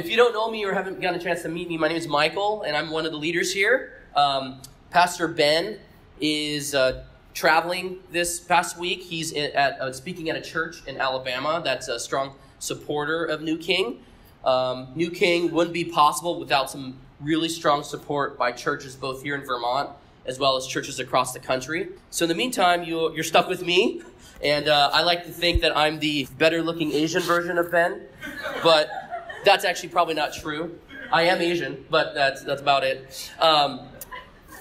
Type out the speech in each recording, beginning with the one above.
If you don't know me or haven't gotten a chance to meet me, my name is Michael, and I'm one of the leaders here. Um, Pastor Ben is uh, traveling this past week. He's at, uh, speaking at a church in Alabama that's a strong supporter of New King. Um, New King wouldn't be possible without some really strong support by churches both here in Vermont as well as churches across the country. So in the meantime, you, you're stuck with me, and uh, I like to think that I'm the better looking Asian version of Ben, but that's actually probably not true. I am Asian, but that's, that's about it. Um,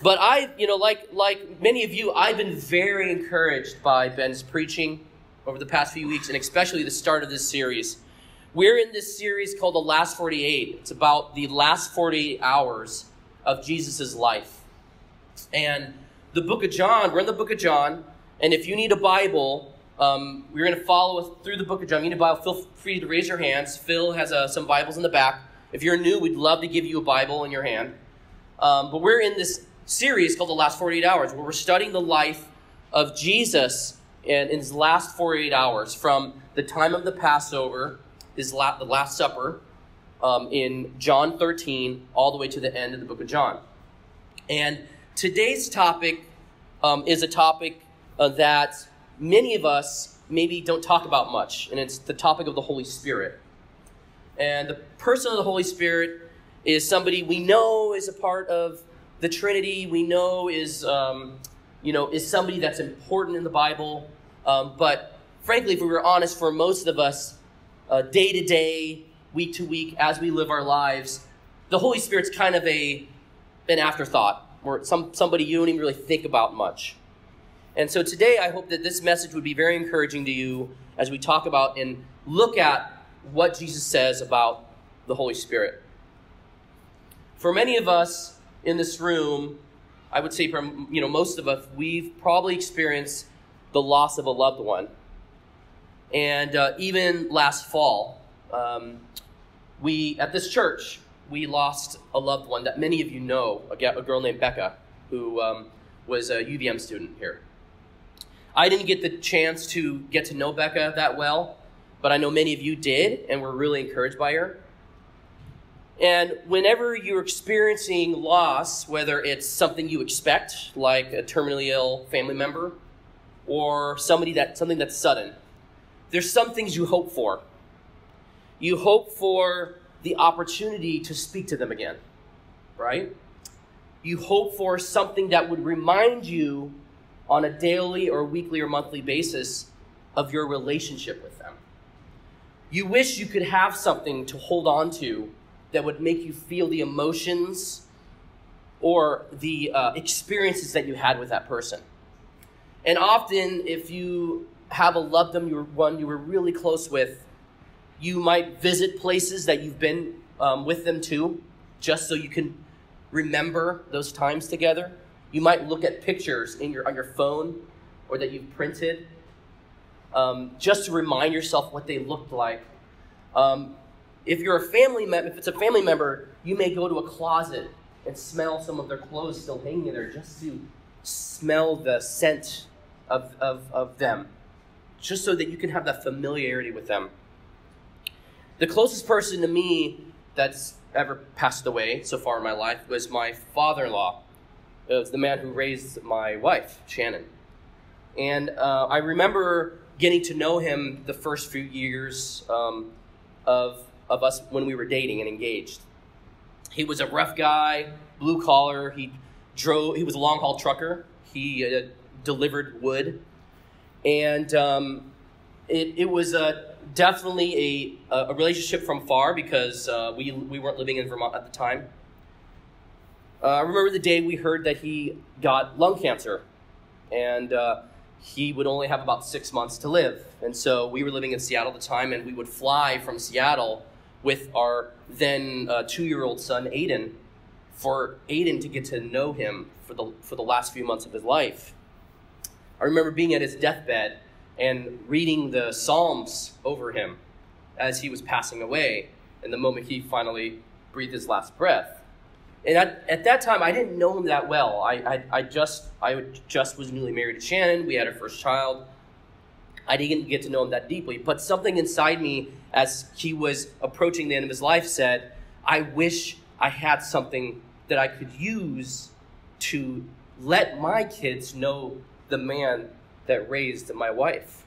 but I, you know, like, like many of you, I've been very encouraged by Ben's preaching over the past few weeks, and especially the start of this series. We're in this series called The Last 48. It's about the last 48 hours of Jesus' life. And the book of John, we're in the book of John, and if you need a Bible, um, we're going to follow us through the book of John. You need a Bible, feel free to raise your hands. Phil has uh, some Bibles in the back. If you're new, we'd love to give you a Bible in your hand. Um, but we're in this series called The Last 48 Hours, where we're studying the life of Jesus in, in his last 48 hours from the time of the Passover his la- the Last Supper um, in John 13 all the way to the end of the book of John. And today's topic um, is a topic uh, that many of us maybe don't talk about much, and it's the topic of the Holy Spirit. And the person of the Holy Spirit is somebody we know is a part of the Trinity. We know is um, you know is somebody that's important in the Bible. Um, but frankly, if we were honest, for most of us, day to day, week to week, as we live our lives, the Holy Spirit's kind of a an afterthought, or some somebody you don't even really think about much. And so today, I hope that this message would be very encouraging to you as we talk about and look at what Jesus says about the Holy Spirit. For many of us in this room, I would say for you know most of us, we've probably experienced the loss of a loved one and uh, even last fall, um, we at this church we lost a loved one that many of you know, a, a girl named Becca, who um, was a UVM student here. I didn't get the chance to get to know Becca that well, but I know many of you did, and were really encouraged by her. And whenever you're experiencing loss, whether it's something you expect, like a terminally ill family member, or somebody that something that's sudden, there's some things you hope for. You hope for the opportunity to speak to them again, right? You hope for something that would remind you on a daily or weekly or monthly basis of your relationship with them. You wish you could have something to hold on to that would make you feel the emotions or the uh, experiences that you had with that person. And often, if you have a loved them, you were one you were really close with, you might visit places that you've been um, with them to, just so you can remember those times together. You might look at pictures in your on your phone or that you've printed, um, just to remind yourself what they looked like. Um, if you're a family if it's a family member, you may go to a closet and smell some of their clothes still hanging there, just to smell the scent of, of, of them just so that you can have that familiarity with them. The closest person to me that's ever passed away so far in my life was my father in law. It was the man who raised my wife, Shannon. And uh, I remember getting to know him the first few years um, of, of us when we were dating and engaged. He was a rough guy, blue collar. He drove. He was a long haul trucker. He uh, delivered wood and um, it, it was a, definitely a, a relationship from far because uh, we, we weren't living in Vermont at the time. Uh, I remember the day we heard that he got lung cancer, and uh, he would only have about six months to live. And so we were living in Seattle at the time, and we would fly from Seattle with our then uh, two year old son, Aiden, for Aiden to get to know him for the, for the last few months of his life. I remember being at his deathbed and reading the Psalms over him as he was passing away and the moment he finally breathed his last breath. And at, at that time, I didn't know him that well. I, I, I, just, I just was newly married to Shannon. We had our first child. I didn't get to know him that deeply. But something inside me, as he was approaching the end of his life, said, I wish I had something that I could use to let my kids know the man that raised my wife.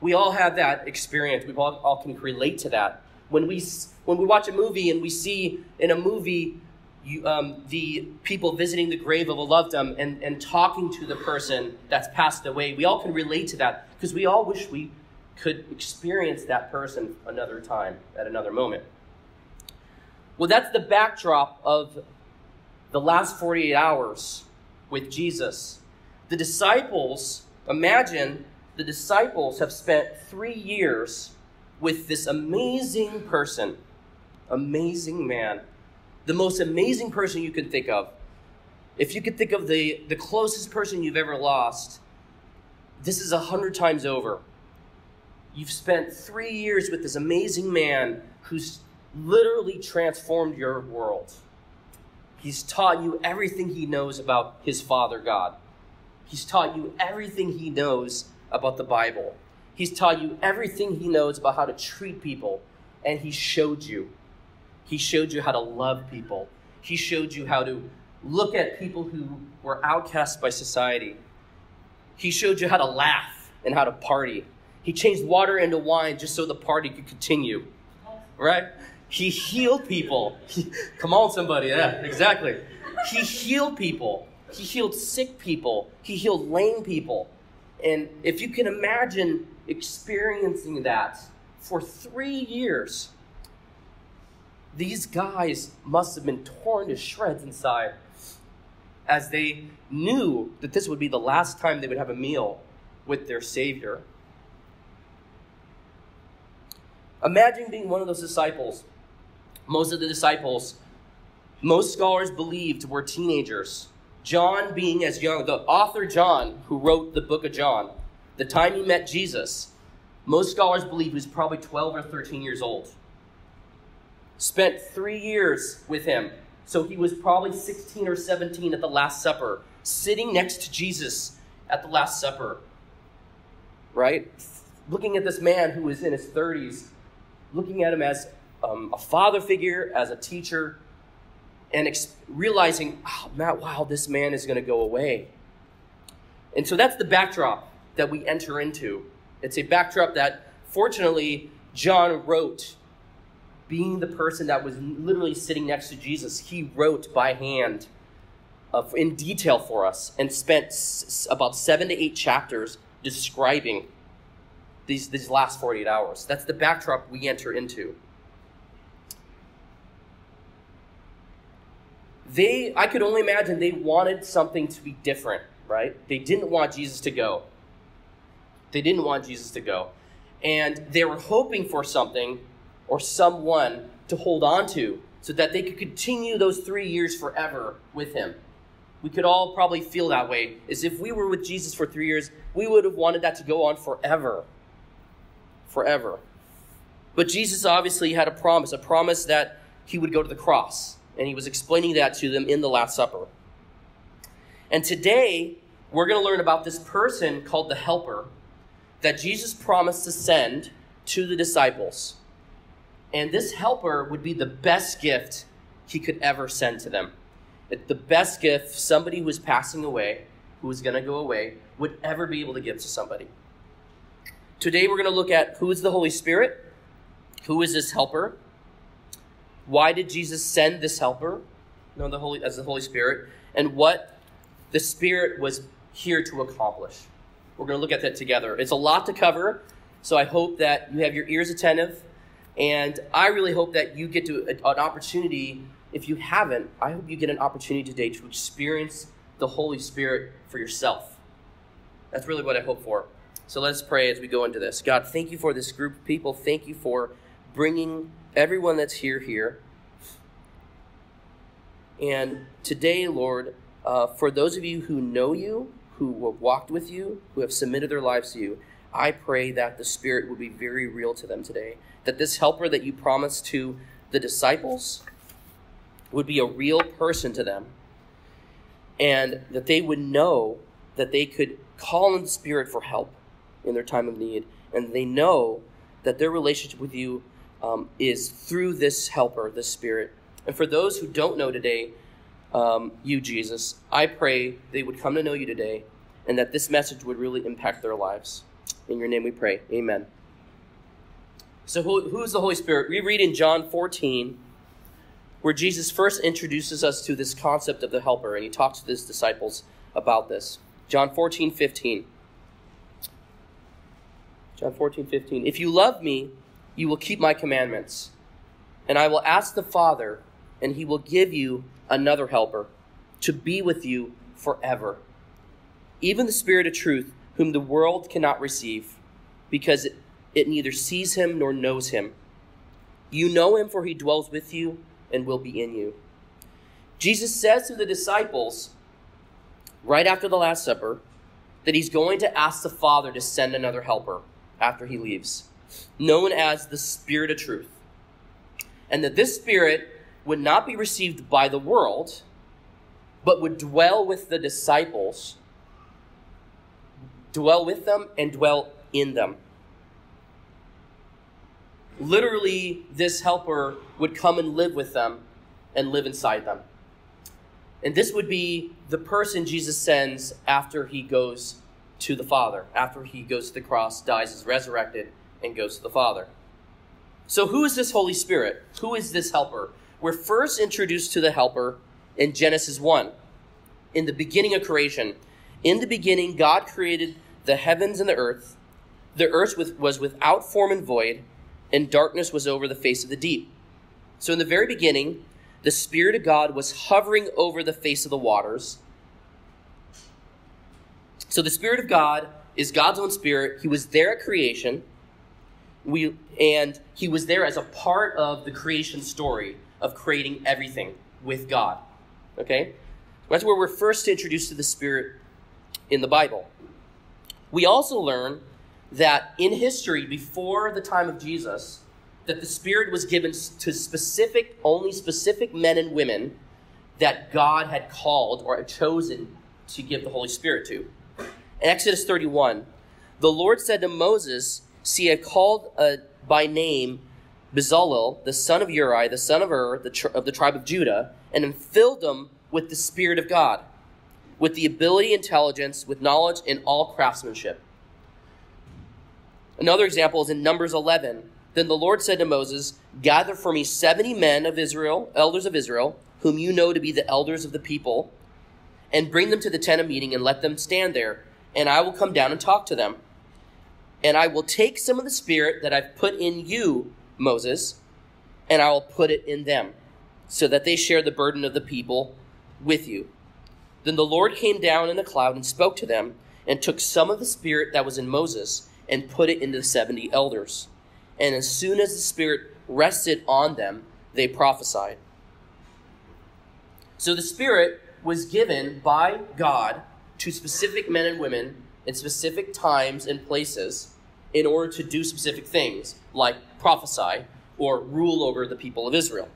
We all have that experience. We all, all can relate to that. When we, when we watch a movie and we see in a movie you, um, the people visiting the grave of a loved one and, and talking to the person that's passed away, we all can relate to that because we all wish we could experience that person another time at another moment. Well, that's the backdrop of the last 48 hours with Jesus. The disciples, imagine the disciples have spent three years with this amazing person, amazing man the most amazing person you can think of, if you could think of the, the closest person you've ever lost, this is a hundred times over. You've spent three years with this amazing man who's literally transformed your world. He's taught you everything he knows about his Father God. He's taught you everything he knows about the Bible. He's taught you everything he knows about how to treat people, and he showed you he showed you how to love people. He showed you how to look at people who were outcast by society. He showed you how to laugh and how to party. He changed water into wine just so the party could continue. Right? He healed people. He, come on, somebody. Yeah, exactly. He healed people. He healed sick people. He healed lame people. And if you can imagine experiencing that for three years, these guys must have been torn to shreds inside as they knew that this would be the last time they would have a meal with their Savior. Imagine being one of those disciples. Most of the disciples, most scholars believed, were teenagers. John being as young, the author John, who wrote the book of John, the time he met Jesus, most scholars believe he was probably 12 or 13 years old spent three years with him. So he was probably 16 or 17 at the Last Supper, sitting next to Jesus at the Last Supper. Right? Looking at this man who was in his 30s, looking at him as um, a father figure, as a teacher, and ex- realizing, oh, Matt, wow, this man is going to go away. And so that's the backdrop that we enter into. It's a backdrop that, fortunately, John wrote being the person that was literally sitting next to Jesus, he wrote by hand uh, in detail for us and spent s- about seven to eight chapters describing these, these last 48 hours. That's the backdrop we enter into. They, I could only imagine they wanted something to be different, right? They didn't want Jesus to go. They didn't want Jesus to go. And they were hoping for something or someone to hold on to so that they could continue those three years forever with him. We could all probably feel that way. As if we were with Jesus for three years, we would have wanted that to go on forever. Forever. But Jesus obviously had a promise, a promise that he would go to the cross. And he was explaining that to them in the Last Supper. And today, we're going to learn about this person called the Helper that Jesus promised to send to the disciples. And this helper would be the best gift he could ever send to them. The best gift somebody who was passing away, who was going to go away, would ever be able to give to somebody. Today we're going to look at who is the Holy Spirit, who is this helper, why did Jesus send this helper, the Holy as the Holy Spirit, and what the Spirit was here to accomplish. We're going to look at that together. It's a lot to cover, so I hope that you have your ears attentive and I really hope that you get to an opportunity, if you haven't, I hope you get an opportunity today to experience the Holy Spirit for yourself. That's really what I hope for. So let's pray as we go into this. God, thank you for this group of people. Thank you for bringing everyone that's here here. And today, Lord, uh, for those of you who know you, who have walked with you, who have submitted their lives to you, I pray that the Spirit would be very real to them today. That this helper that you promised to the disciples would be a real person to them. And that they would know that they could call on the Spirit for help in their time of need, and they know that their relationship with you um, is through this helper, the Spirit. And for those who don't know today, um, you, Jesus, I pray they would come to know you today and that this message would really impact their lives. In your name we pray. Amen. So, who, who is the Holy Spirit? We read in John 14 where Jesus first introduces us to this concept of the helper, and he talks to his disciples about this. John 14, 15. John 14, 15. If you love me, you will keep my commandments. And I will ask the Father, and he will give you another helper to be with you forever. Even the Spirit of truth, whom the world cannot receive, because it, it neither sees him nor knows him. You know him, for he dwells with you and will be in you. Jesus says to the disciples, right after the Last Supper, that he's going to ask the Father to send another helper after he leaves, known as the Spirit of Truth. And that this Spirit would not be received by the world, but would dwell with the disciples, dwell with them, and dwell in them. Literally, this helper would come and live with them and live inside them. And this would be the person Jesus sends after he goes to the Father, after he goes to the cross, dies, is resurrected, and goes to the Father. So, who is this Holy Spirit? Who is this helper? We're first introduced to the helper in Genesis 1, in the beginning of creation. In the beginning, God created the heavens and the earth. The earth was without form and void, and darkness was over the face of the deep. So, in the very beginning, the Spirit of God was hovering over the face of the waters. So, the Spirit of God is God's own Spirit. He was there at creation. We, and he was there as a part of the creation story of creating everything with God. Okay? That's where we're first introduced to the Spirit in the Bible. We also learn that in history, before the time of Jesus, that the Spirit was given to specific, only specific men and women that God had called or had chosen to give the Holy Spirit to. In Exodus 31, the Lord said to Moses, See, I called uh, by name Bezalel, the son of Uri, the son of Hur, the of the tribe of Judah, and filled them with the Spirit of God, with the ability, intelligence, with knowledge, and all craftsmanship. Another example is in Numbers 11. Then the Lord said to Moses, Gather for me 70 men of Israel, elders of Israel, whom you know to be the elders of the people, and bring them to the tent of meeting and let them stand there, and I will come down and talk to them. And I will take some of the Spirit that I've put in you, Moses, and I will put it in them, so that they share the burden of the people with you. Then the Lord came down in a cloud and spoke to them, and took some of the Spirit that was in Moses, and put it into the 70 elders. And as soon as the Spirit rested on them, they prophesied. So the Spirit was given by God to specific men and women in specific times and places in order to do specific things, like prophesy or rule over the people of Israel.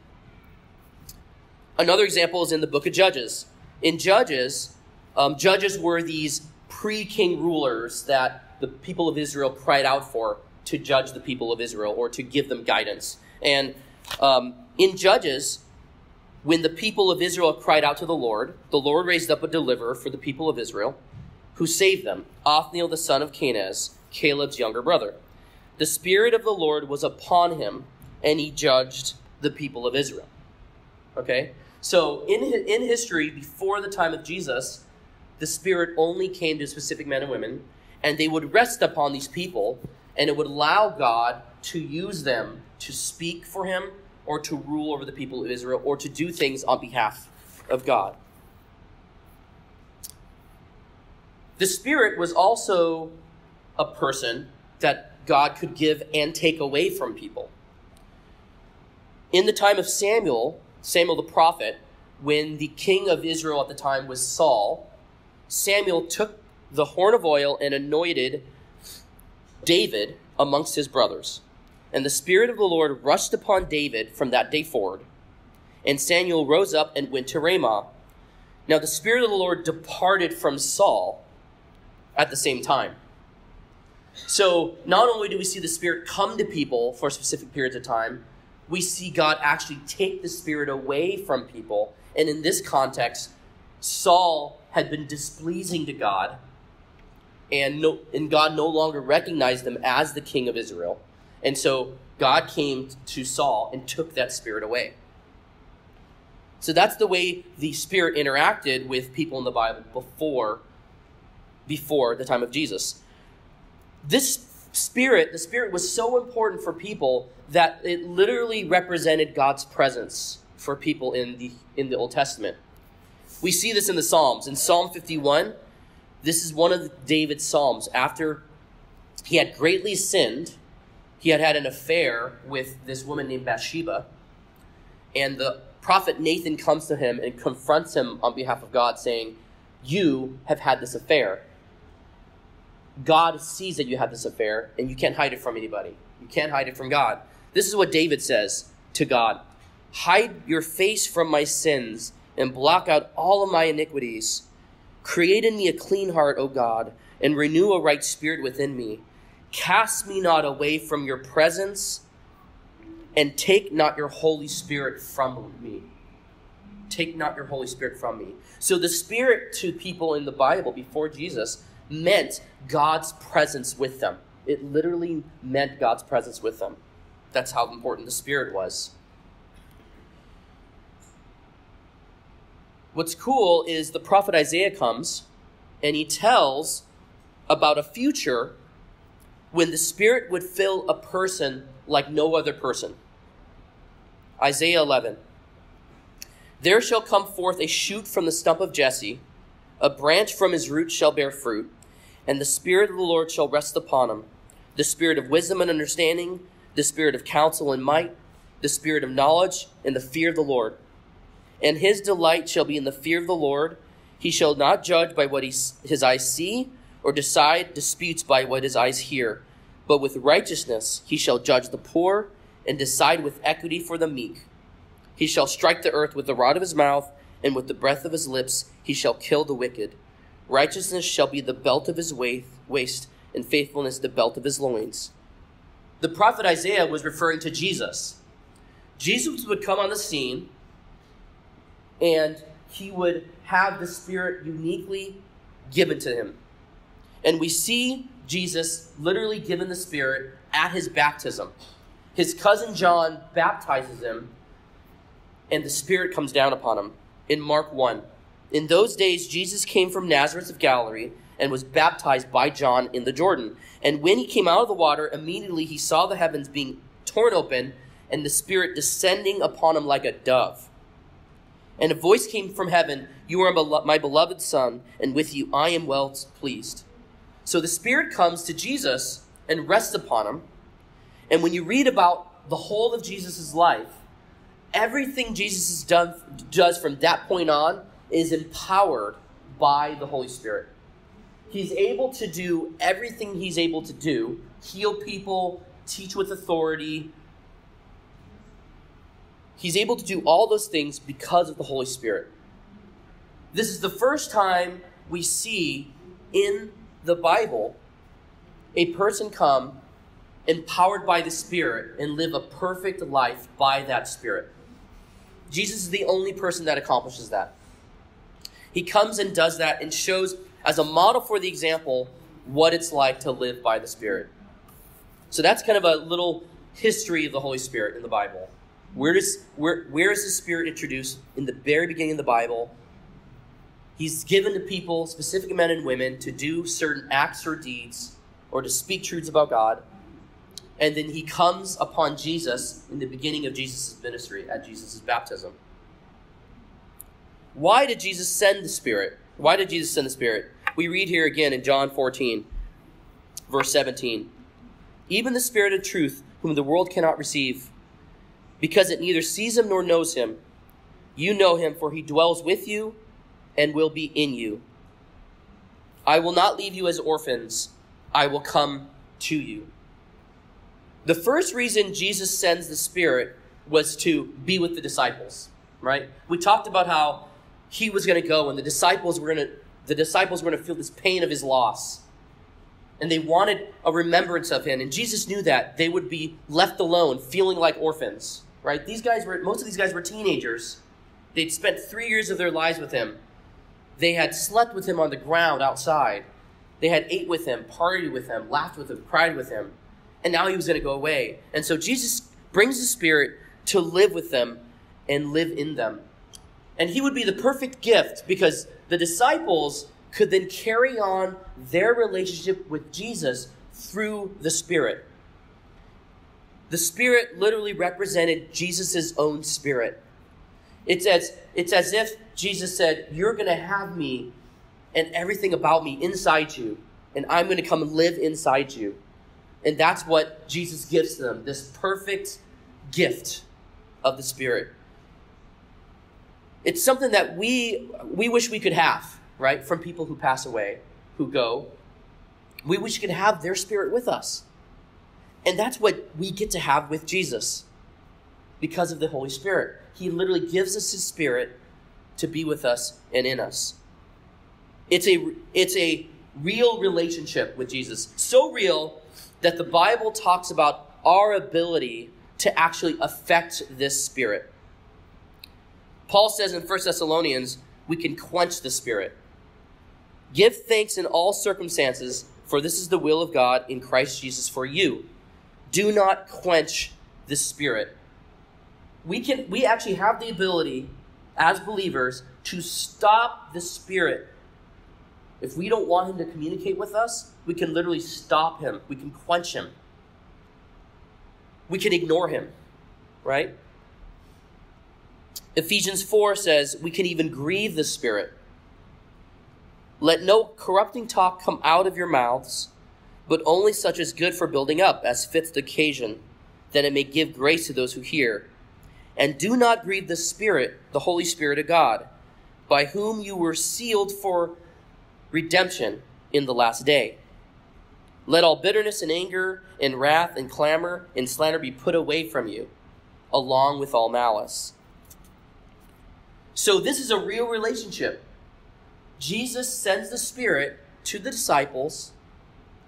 Another example is in the book of Judges. In Judges, um, judges were these pre king rulers that the people of Israel cried out for to judge the people of Israel or to give them guidance. And um, in Judges, when the people of Israel cried out to the Lord, the Lord raised up a deliverer for the people of Israel who saved them, Othniel the son of Kenaz, Caleb's younger brother. The Spirit of the Lord was upon him, and he judged the people of Israel. Okay? So, in, in history, before the time of Jesus, the Spirit only came to specific men and women, and they would rest upon these people, and it would allow God to use them to speak for him or to rule over the people of Israel or to do things on behalf of God. The Spirit was also a person that God could give and take away from people. In the time of Samuel, Samuel the prophet, when the king of Israel at the time was Saul, Samuel took the horn of oil and anointed David amongst his brothers. And the Spirit of the Lord rushed upon David from that day forward. And Samuel rose up and went to Ramah. Now the Spirit of the Lord departed from Saul, at the same time. So not only do we see the Spirit come to people for specific periods of time, we see God actually take the Spirit away from people. And in this context, Saul had been displeasing to God, and, no, and God no longer recognized him as the king of Israel. And so God came to Saul and took that spirit away. So that's the way the spirit interacted with people in the Bible before before the time of Jesus. This spirit, the spirit was so important for people that it literally represented God's presence for people in the in the Old Testament. We see this in the Psalms. In Psalm 51, this is one of David's psalms after he had greatly sinned. He had had an affair with this woman named Bathsheba, and the prophet Nathan comes to him and confronts him on behalf of God saying, "You have had this affair." God sees that you have this affair, and you can't hide it from anybody. You can't hide it from God. This is what David says to God Hide your face from my sins and block out all of my iniquities. Create in me a clean heart, O God, and renew a right spirit within me. Cast me not away from your presence, and take not your Holy Spirit from me. Take not your Holy Spirit from me. So, the Spirit to people in the Bible before Jesus meant God's presence with them. It literally meant God's presence with them. That's how important the Spirit was. What's cool is the prophet Isaiah comes and he tells about a future when the Spirit would fill a person like no other person. Isaiah 11. There shall come forth a shoot from the stump of Jesse, a branch from his root shall bear fruit and the Spirit of the Lord shall rest upon him the Spirit of wisdom and understanding, the Spirit of counsel and might, the Spirit of knowledge and the fear of the Lord. And his delight shall be in the fear of the Lord. He shall not judge by what he, his eyes see, or decide disputes by what his eyes hear. But with righteousness he shall judge the poor, and decide with equity for the meek. He shall strike the earth with the rod of his mouth, and with the breath of his lips he shall kill the wicked. Righteousness shall be the belt of his waist, and faithfulness the belt of his loins. The prophet Isaiah was referring to Jesus. Jesus would come on the scene, and he would have the Spirit uniquely given to him. And we see Jesus literally given the Spirit at his baptism. His cousin John baptizes him, and the Spirit comes down upon him in Mark 1. In those days, Jesus came from Nazareth of Galilee and was baptized by John in the Jordan. And when he came out of the water, immediately he saw the heavens being torn open and the Spirit descending upon him like a dove. And a voice came from heaven You are my beloved Son, and with you I am well pleased. So the Spirit comes to Jesus and rests upon him. And when you read about the whole of Jesus' life, everything Jesus done, does from that point on is empowered by the Holy Spirit. He's able to do everything he's able to do heal people, teach with authority. He's able to do all those things because of the Holy Spirit. This is the first time we see in the Bible a person come empowered by the Spirit and live a perfect life by that Spirit. Jesus is the only person that accomplishes that. He comes and does that and shows as a model for the example what it's like to live by the Spirit. So that's kind of a little history of the Holy Spirit in the Bible. Where does where where is the Spirit introduced in the very beginning of the Bible? He's given to people, specific men and women, to do certain acts or deeds or to speak truths about God. And then he comes upon Jesus in the beginning of Jesus' ministry at Jesus' baptism. Why did Jesus send the Spirit? Why did Jesus send the Spirit? We read here again in John 14, verse 17. Even the Spirit of truth, whom the world cannot receive, because it neither sees him nor knows him. You know him, for he dwells with you and will be in you. I will not leave you as orphans, I will come to you. The first reason Jesus sends the Spirit was to be with the disciples, right? We talked about how he was going to go and the disciples were going to the disciples were going to feel this pain of his loss and they wanted a remembrance of him. And Jesus knew that they would be left alone, feeling like orphans. Right? These guys were most of these guys were teenagers. They'd spent three years of their lives with him. They had slept with him on the ground outside. They had ate with him, partied with him, laughed with him, cried with him. And now he was going to go away. And so Jesus brings the Spirit to live with them and live in them. And he would be the perfect gift because the disciples could then carry on their relationship with Jesus through the Spirit. The Spirit literally represented Jesus' own spirit. It's as, it's as if Jesus said, You're going to have me and everything about me inside you, and I'm going to come and live inside you. And that's what Jesus gives them this perfect gift of the Spirit. It's something that we, we wish we could have, right? From people who pass away, who go. We wish we could have their Spirit with us. And that's what we get to have with Jesus because of the Holy Spirit. He literally gives us His Spirit to be with us and in us. It's a, it's a real relationship with Jesus. So real that the Bible talks about our ability to actually affect this Spirit. Paul says in 1 Thessalonians, we can quench the Spirit. Give thanks in all circumstances, for this is the will of God in Christ Jesus for you. Do not quench the Spirit. We can we actually have the ability as believers to stop the Spirit. If we don't want him to communicate with us, we can literally stop him. We can quench him. We can ignore him, right? Ephesians 4 says we can even grieve the Spirit. Let no corrupting talk come out of your mouths, but only such as good for building up, as fits the occasion, that it may give grace to those who hear. And do not grieve the Spirit, the Holy Spirit of God, by whom you were sealed for redemption in the last day. Let all bitterness and anger and wrath and clamor and slander be put away from you, along with all malice. So, this is a real relationship. Jesus sends the Spirit to the disciples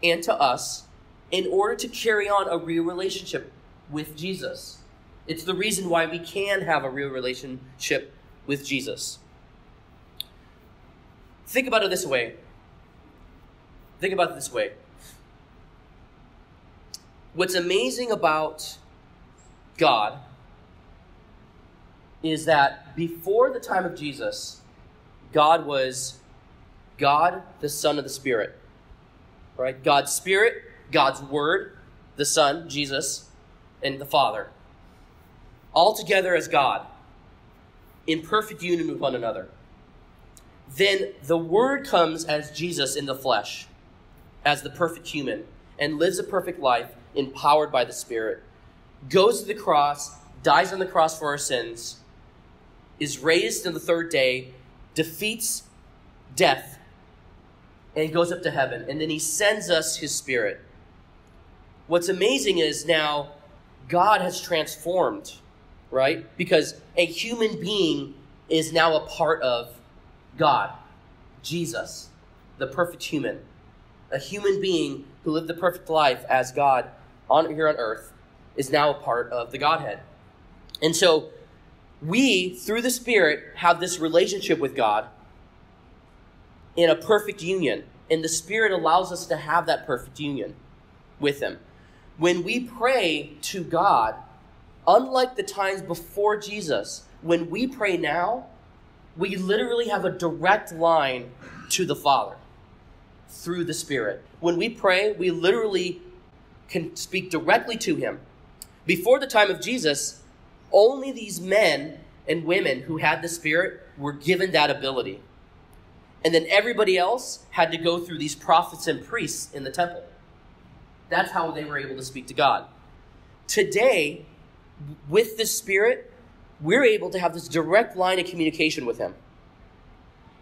and to us in order to carry on a real relationship with Jesus. It's the reason why we can have a real relationship with Jesus. Think about it this way. Think about it this way. What's amazing about God is that before the time of Jesus, God was God, the Son of the Spirit. Right? God's Spirit, God's Word, the Son, Jesus, and the Father all together as God, in perfect union with one another. Then the Word comes as Jesus in the flesh, as the perfect human, and lives a perfect life, empowered by the Spirit, goes to the cross, dies on the cross for our sins, is raised on the third day, defeats death, and goes up to heaven. And then he sends us his Spirit. What's amazing is now God has transformed right? Because a human being is now a part of God, Jesus, the perfect human. A human being who lived the perfect life as God on here on earth is now a part of the Godhead. And so we, through the Spirit, have this relationship with God in a perfect union. And the Spirit allows us to have that perfect union with Him. When we pray to God, Unlike the times before Jesus, when we pray now, we literally have a direct line to the Father through the Spirit. When we pray, we literally can speak directly to Him. Before the time of Jesus, only these men and women who had the Spirit were given that ability. And then everybody else had to go through these prophets and priests in the temple. That's how they were able to speak to God. Today, with the Spirit, we're able to have this direct line of communication with Him.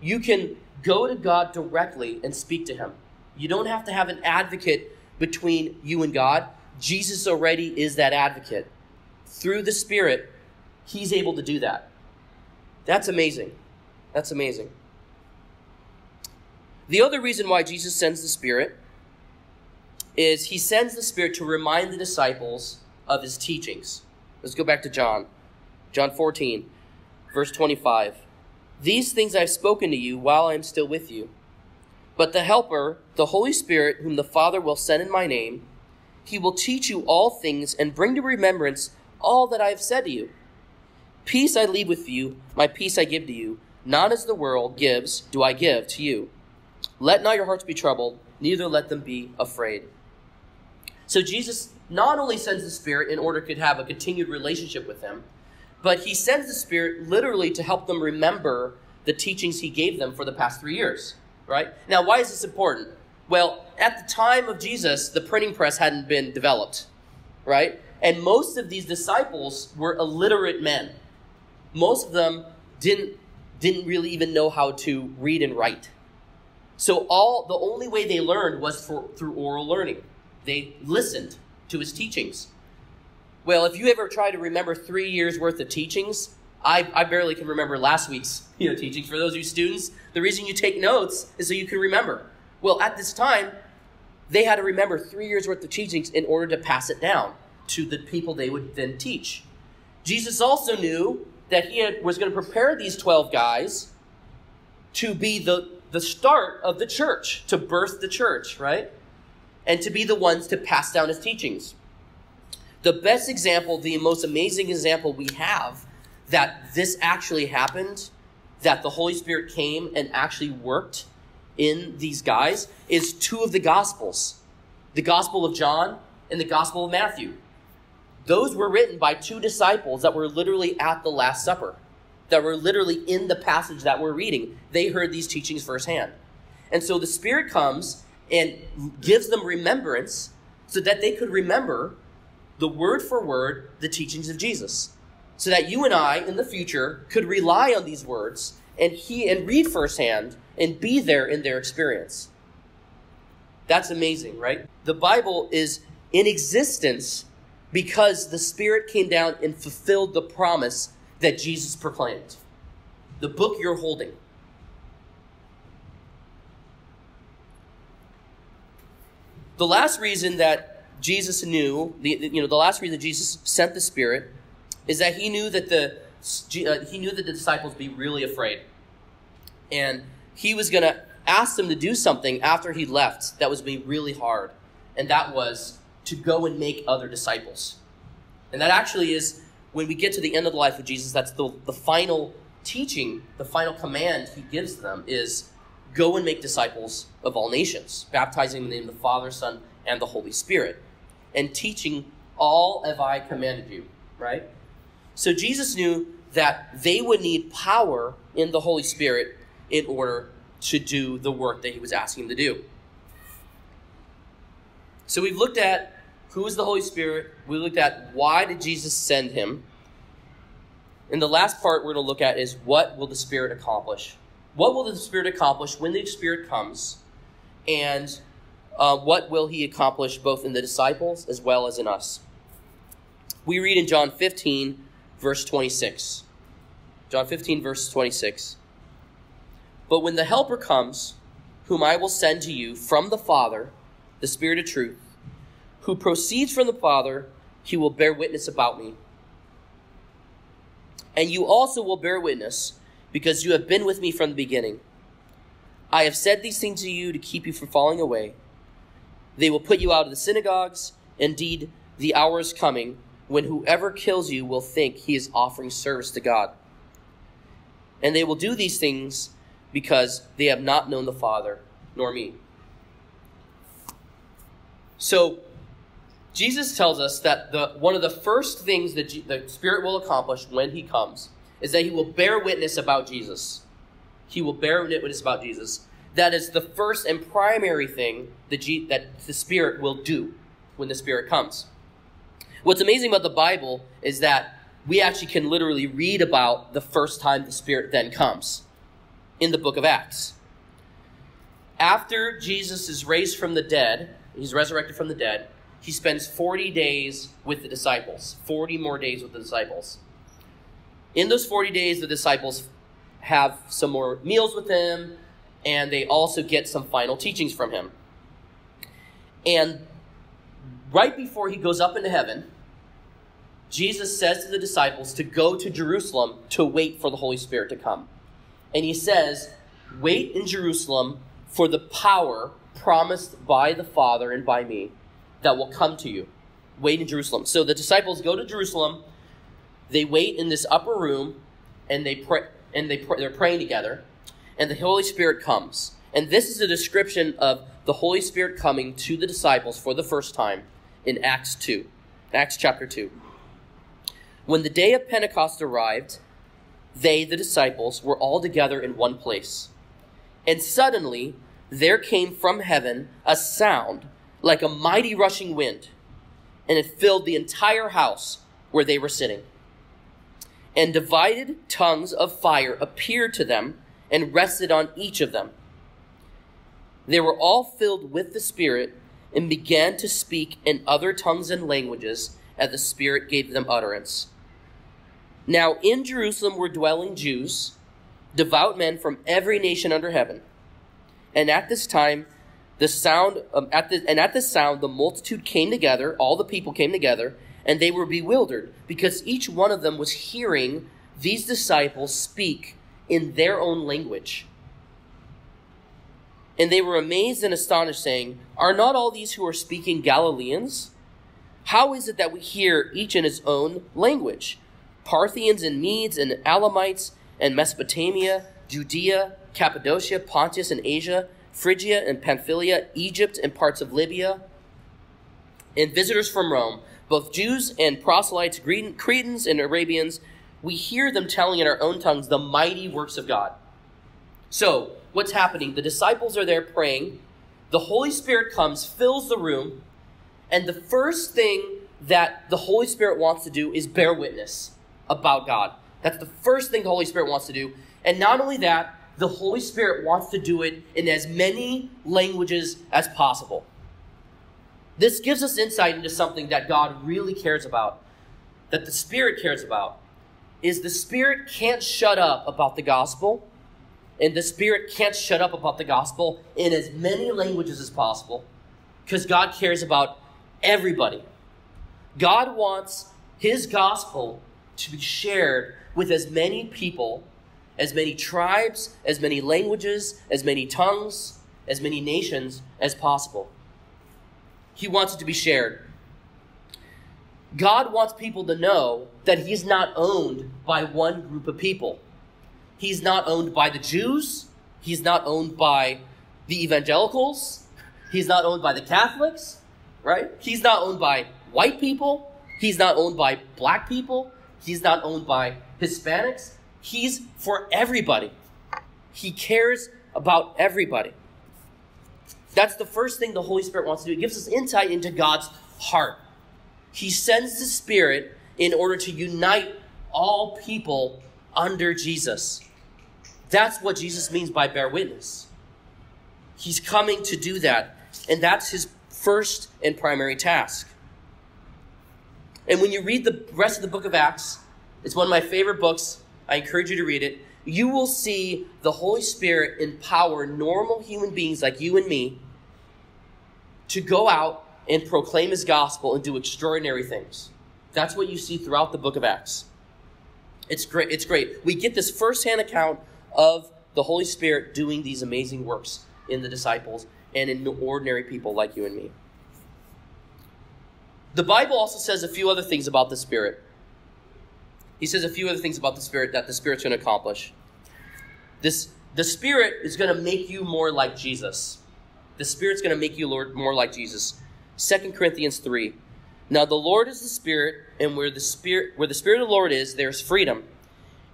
You can go to God directly and speak to Him. You don't have to have an advocate between you and God. Jesus already is that advocate. Through the Spirit, He's able to do that. That's amazing. That's amazing. The other reason why Jesus sends the Spirit is he sends the Spirit to remind the disciples of his teachings. Let's go back to John. John 14, verse 25. These things I've spoken to you while I am still with you. But the Helper, the Holy Spirit, whom the Father will send in my name, he will teach you all things and bring to remembrance all that I have said to you. Peace I leave with you, my peace I give to you. Not as the world gives, do I give to you. Let not your hearts be troubled, neither let them be afraid. So Jesus not only sends the Spirit in order to have a continued relationship with them, but he sends the Spirit literally to help them remember the teachings he gave them for the past three years. Right? Now, why is this important? Well, at the time of Jesus, the printing press hadn't been developed, right? And most of these disciples were illiterate men. Most of them didn't didn't really even know how to read and write. So all the only way they learned was for, through oral learning. They listened to his teachings. Well, if you ever try to remember three years worth of teachings, I, I barely can remember last week's you know teachings. For those of you students, the reason you take notes is so you can remember. Well, at this time, they had to remember three years worth of teachings in order to pass it down to the people they would then teach. Jesus also knew that he had, was going to prepare these 12 guys to be the, the start of the church, to birth the church, right? And to be the ones to pass down his teachings. The best example, the most amazing example we have that this actually happened, that the Holy Spirit came and actually worked in these guys is two of the Gospels the Gospel of John and the Gospel of Matthew. Those were written by two disciples that were literally at the Last Supper, that were literally in the passage that we're reading. They heard these teachings firsthand. And so the Spirit comes and gives them remembrance so that they could remember the word for word the teachings of Jesus. So that you and I in the future could rely on these words and he and read firsthand and be there in their experience. That's amazing, right? The Bible is in existence because the Spirit came down and fulfilled the promise that Jesus proclaimed. The book you're holding. The last reason that Jesus knew, the, you know, the last reason that Jesus sent the Spirit is that he knew that the uh, he knew that the disciples be really afraid. And he was going to ask them to do something after he left that was be really hard, and that was to go and make other disciples. And that actually is when we get to the end of the life of Jesus, that's the, the final teaching, the final command he gives them is go and make disciples of all nations, baptizing in the name of the Father, Son, and the Holy Spirit, and teaching all have I commanded you, right? So Jesus knew that they would need power in the Holy Spirit in order to do the work that he was asking them to do. So we've looked at who is the Holy Spirit. We looked at why did Jesus send him. And the last part we're going to look at is what will the Spirit accomplish? What will the Spirit accomplish when the Spirit comes? And uh, what will he accomplish both in the disciples as well as in us? We read in John 15, verse 26. John 15, verse 26. But when the Helper comes, whom I will send to you from the Father, the Spirit of truth, who proceeds from the Father, he will bear witness about me. And you also will bear witness, because you have been with me from the beginning. I have said these things to you to keep you from falling away. They will put you out of the synagogues. Indeed, the hour is coming when whoever kills you will think he is offering service to God. And they will do these things because they have not known the Father nor me. So, Jesus tells us that the, one of the first things that G, the Spirit will accomplish when He comes is that He will bear witness about Jesus. He will bear witness about Jesus. That is the first and primary thing that, G, that the Spirit will do when the Spirit comes. What's amazing about the Bible is that we actually can literally read about the first time the Spirit then comes in the book of Acts. After Jesus is raised from the dead, he's resurrected from the dead, he spends 40 days with the disciples, 40 more days with the disciples. In those 40 days, the disciples have some more meals with him, and they also get some final teachings from him. And right before he goes up into heaven, Jesus says to the disciples to go to Jerusalem to wait for the Holy Spirit to come. And he says, Wait in Jerusalem for the power promised by the Father and by me that will come to you. Wait in Jerusalem. So the disciples go to Jerusalem. They wait in this upper room, and they pray, and they pray, they're praying together, and the Holy Spirit comes. And this is a description of the Holy Spirit coming to the disciples for the first time in Acts 2, Acts chapter 2. When the day of Pentecost arrived, they, the disciples, were all together in one place. And suddenly there came from heaven a sound like a mighty rushing wind, and it filled the entire house where they were sitting. And divided tongues of fire appeared to them and rested on each of them. They were all filled with the Spirit and began to speak in other tongues and languages as the Spirit gave them utterance. Now in Jerusalem were dwelling Jews, devout men from every nation under heaven. And at this time, the sound um, at the, and at the sound the multitude came together, all the people came together, and they were bewildered because each one of them was hearing these disciples speak in their own language. And they were amazed and astonished, saying, Are not all these who are speaking Galileans? How is it that we hear each in his own language? Parthians and Medes and Elamites and Mesopotamia, Judea, Cappadocia, Pontus and Asia, Phrygia and Pamphylia, Egypt and parts of Libya, and visitors from Rome, both Jews and proselytes, Cretans and Arabians, we hear them telling in our own tongues the mighty works of God. So, what's happening? The disciples are there praying. The Holy Spirit comes, fills the room, and the first thing that the Holy Spirit wants to do is bear witness about God. That's the first thing the Holy Spirit wants to do. And not only that, the Holy Spirit wants to do it in as many languages as possible. This gives us insight into something that God really cares about, that the Spirit cares about. Is the Spirit can't shut up about the gospel and the Spirit can't shut up about the gospel in as many languages as possible because God cares about everybody. God wants His gospel to be shared with as many people, as many tribes, as many languages, as many tongues, as many nations as possible. He wants it to be shared. God wants people to know that He's not owned by one group of people. He's not owned by the Jews. He's not owned by the evangelicals. He's not owned by the Catholics, right? He's not owned by white people. He's not owned by black people. He's not owned by Hispanics. He's for everybody. He cares about everybody. That's the first thing the Holy Spirit wants to do. It gives us insight into God's heart. He sends the Spirit in order to unite all people under Jesus. That's what Jesus means by bear witness. He's coming to do that, and that's his first and primary task. And when you read the rest of the book of Acts, it's one of my favorite books. I encourage you to read it. You will see the Holy Spirit empower normal human beings like you and me to go out and proclaim his gospel and do extraordinary things. That's what you see throughout the book of Acts. It's great. It's great. We get this firsthand account of the Holy Spirit doing these amazing works in the disciples and in ordinary people like you and me. The Bible also says a few other things about the Spirit. He says a few other things about the Spirit that the Spirit's going to accomplish. This, the Spirit is going to make you more like Jesus. The Spirit's going to make you Lord, more like Jesus. 2 Corinthians 3. Now the Lord is the Spirit, and where the Spirit where the Spirit of the Lord is, there's freedom.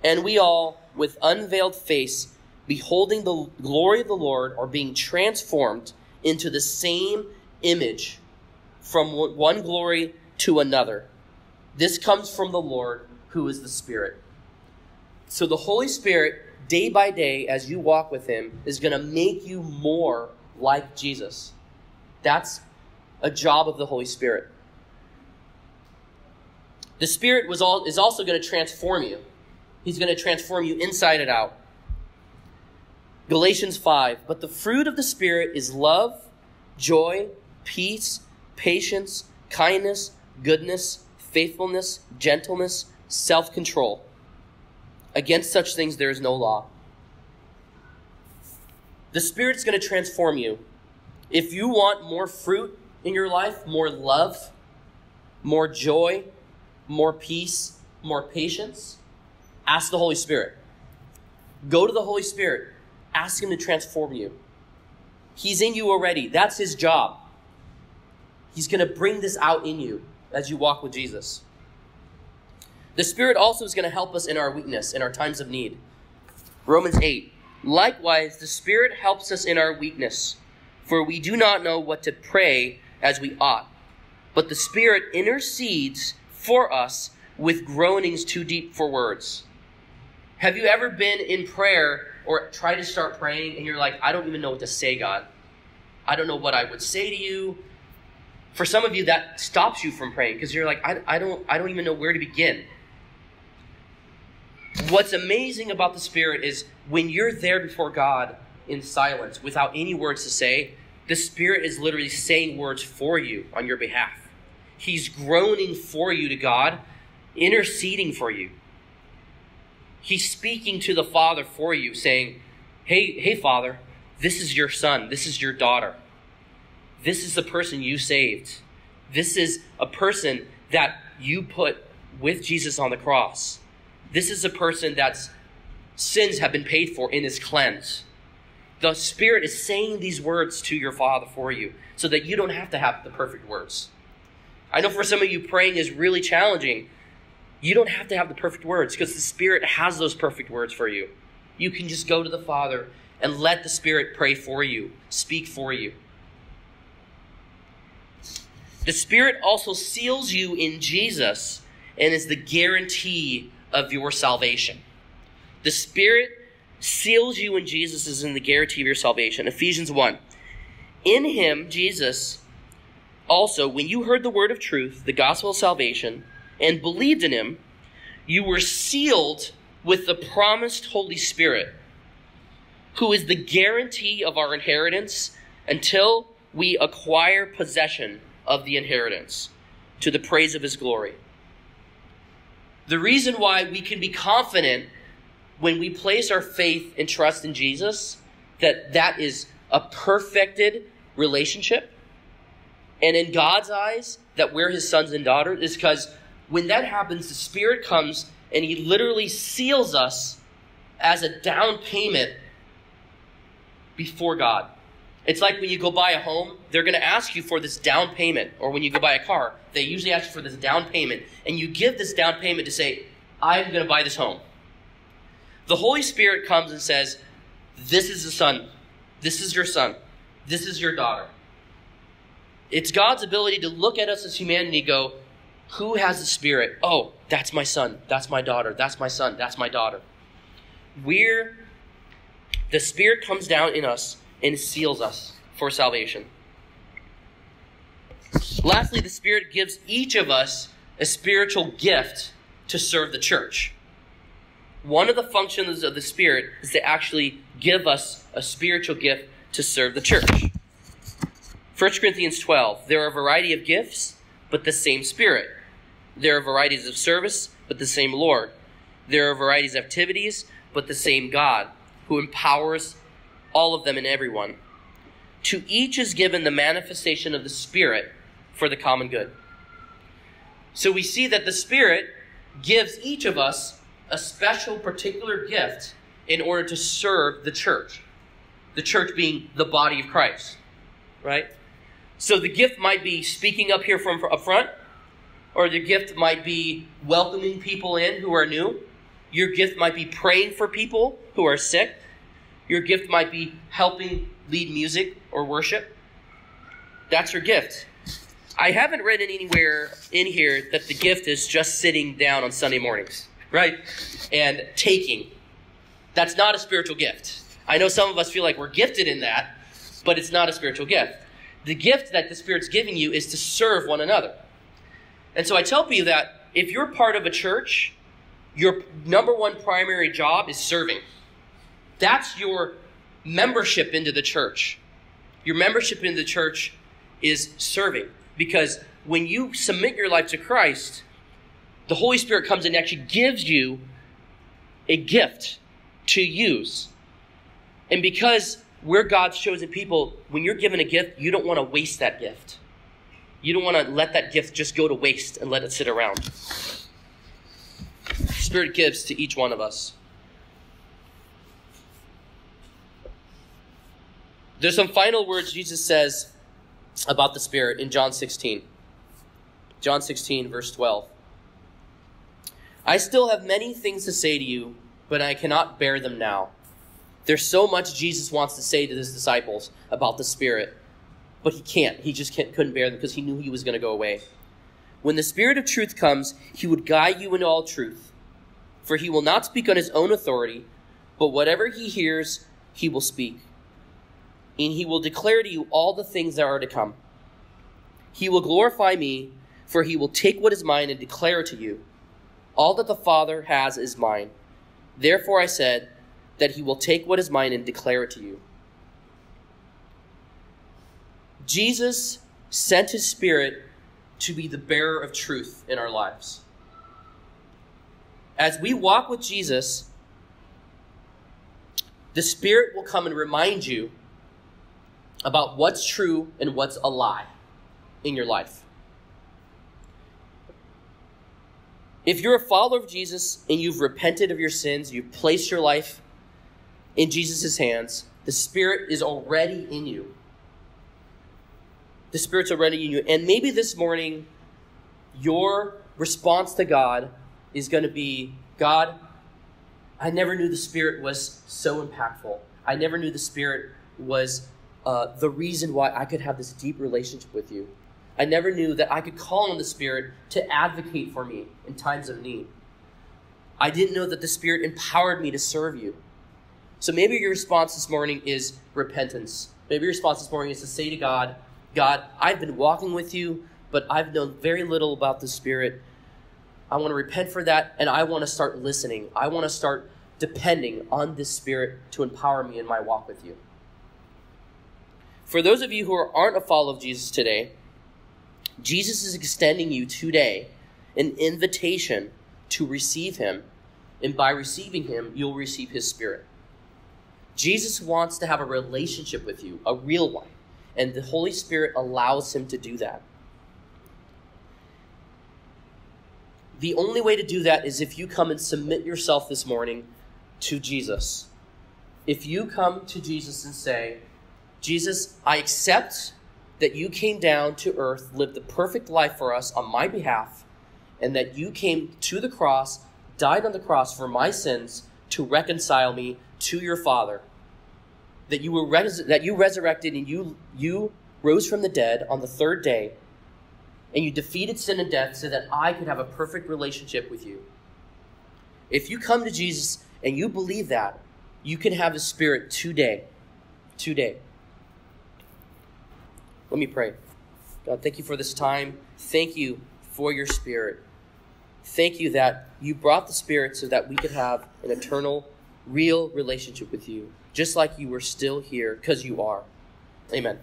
And we all, with unveiled face, beholding the glory of the Lord, are being transformed into the same image from one glory to another. This comes from the Lord, who is the Spirit. So the Holy Spirit, day by day, as you walk with Him, is going to make you more like Jesus. That's a job of the Holy Spirit. The Spirit was all, is also going to transform you. He's going to transform you inside and out. Galatians 5 But the fruit of the Spirit is love, joy, peace, patience, kindness, goodness, faithfulness, gentleness, self control. Against such things there is no law. The Spirit's going to transform you. If you want more fruit in your life, more love, more joy, more peace, more patience, ask the Holy Spirit. Go to the Holy Spirit. Ask Him to transform you. He's in you already. That's His job. He's going to bring this out in you as you walk with Jesus. The Spirit also is going to help us in our weakness, in our times of need. Romans 8. Likewise, the Spirit helps us in our weakness, for we do not know what to pray as we ought. But the Spirit intercedes for us with groanings too deep for words. Have you ever been in prayer or tried to start praying and you're like, I don't even know what to say, God? I don't know what I would say to you. For some of you, that stops you from praying because you're like, I, I, don't, I don't even know where to begin. What's amazing about the Spirit is when you're there before God in silence without any words to say, the Spirit is literally saying words for you on your behalf. He's groaning for you to God, interceding for you. He's speaking to the Father for you, saying, Hey, hey, Father, this is your son, this is your daughter. This is the person you saved. This is a person that you put with Jesus on the cross. This is a person that's sins have been paid for and is cleansed. The Spirit is saying these words to your Father for you so that you don't have to have the perfect words. I know for some of you, praying is really challenging. You don't have to have the perfect words because the Spirit has those perfect words for you. You can just go to the Father and let the Spirit pray for you, speak for you. The Spirit also seals you in Jesus and is the guarantee of your salvation. The Spirit seals you in Jesus is in the guarantee of your salvation. Ephesians 1. In him, Jesus, also, when you heard the word of truth, the gospel of salvation, and believed in him, you were sealed with the promised Holy Spirit, who is the guarantee of our inheritance until we acquire possession of the inheritance to the praise of his glory. The reason why we can be confident when we place our faith and trust in Jesus that that is a perfected relationship and in God's eyes that we're his sons and daughters is because when that happens the spirit comes and he literally seals us as a down payment before God. It's like when you go buy a home, they're going to ask you for this down payment, or when you go buy a car, they usually ask you for this down payment, and you give this down payment to say, I'm going to buy this home. The Holy Spirit comes and says, This is the son, this is your son, this is your daughter. It's God's ability to look at us as humanity go, Who has the Spirit? Oh, that's my son, that's my daughter, that's my son, that's my daughter. We're, the Spirit comes down in us and seals us for salvation. Lastly, the Spirit gives each of us a spiritual gift to serve the church. One of the functions of the Spirit is to actually give us a spiritual gift to serve the church. 1 Corinthians 12 There are a variety of gifts, but the same Spirit. There are varieties of service, but the same Lord. There are varieties of activities, but the same God, who empowers all of them and everyone. To each is given the manifestation of the Spirit for the common good. So we see that the Spirit gives each of us a special, particular gift in order to serve the church. The church being the body of Christ, right? So the gift might be speaking up here from up front, or the gift might be welcoming people in who are new. Your gift might be praying for people who are sick. Your gift might be helping lead music or worship. That's your gift. I haven't read anywhere in here that the gift is just sitting down on Sunday mornings, right? And taking. That's not a spiritual gift. I know some of us feel like we're gifted in that, but it's not a spiritual gift. The gift that the Spirit's giving you is to serve one another. And so I tell people that if you're part of a church, your number one primary job is serving. That's your membership into the church. Your membership into the church is serving because when you submit your life to Christ, the Holy Spirit comes and actually gives you a gift to use. And because we're God's chosen people, when you're given a gift, you don't want to waste that gift. You don't want to let that gift just go to waste and let it sit around. Spirit gives to each one of us. There's some final words Jesus says about the Spirit in John 16. John 16, verse 12. I still have many things to say to you, but I cannot bear them now. There's so much Jesus wants to say to his disciples about the Spirit, but he can't. He just can't, couldn't bear them because he knew he was going to go away. When the Spirit of truth comes, he would guide you into all truth. For he will not speak on his own authority, but whatever he hears, he will speak. And he will declare to you all the things that are to come. He will glorify me, for he will take what is mine and declare to you. All that the Father has is mine. Therefore I said that he will take what is mine and declare it to you. Jesus sent his Spirit to be the bearer of truth in our lives. As we walk with Jesus, the Spirit will come and remind you about what's true and what's a lie in your life. If you're a follower of Jesus and you've repented of your sins, you've placed your life in Jesus' hands, the Spirit is already in you. The Spirit's already in you. And maybe this morning, your response to God is going to be God, I never knew the Spirit was so impactful. I never knew the Spirit was uh, the reason why I could have this deep relationship with you. I never knew that I could call on the Spirit to advocate for me in times of need. I didn't know that the Spirit empowered me to serve you. So maybe your response this morning is repentance. Maybe your response this morning is to say to God, God, I've been walking with you, but I've known very little about the Spirit. I want to repent for that, and I want to start listening. I want to start depending on this Spirit to empower me in my walk with you. For those of you who aren't a follower of Jesus today, Jesus is extending you today an invitation to receive Him, and by receiving Him, you'll receive His Spirit. Jesus wants to have a relationship with you, a real one, and the Holy Spirit allows Him to do that. The only way to do that is if you come and submit yourself this morning to Jesus. If you come to Jesus and say, Jesus, I accept that you came down to earth, lived the perfect life for us on my behalf, and that you came to the cross, died on the cross for my sins to reconcile me to your Father. That you were res- that you resurrected and you you rose from the dead on the third day, and you defeated sin and death so that I could have a perfect relationship with you. If you come to Jesus and you believe that, you can have His Spirit today. Today. Let me pray. God, thank you for this time. Thank you for your Spirit. Thank you that you brought the Spirit so that we could have an eternal, real relationship with you, just like you were still here, because you are. Amen.